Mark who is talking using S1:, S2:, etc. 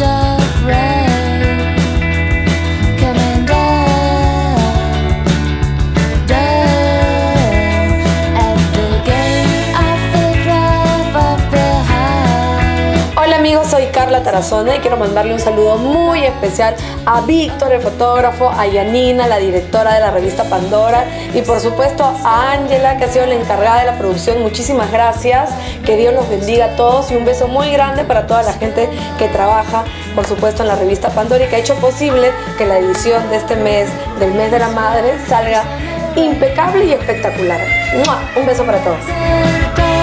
S1: desire amigos? Soy Carla Tarazona y quiero mandarle un saludo muy especial a Víctor, el fotógrafo, a Yanina, la directora de la revista Pandora y por supuesto a Ángela, que ha sido la encargada de la producción. Muchísimas gracias, que Dios los bendiga a todos y un beso muy grande para toda la gente que trabaja, por supuesto, en la revista Pandora y que ha hecho posible que la edición de este mes, del mes de la madre, salga impecable y espectacular. Un beso para todos.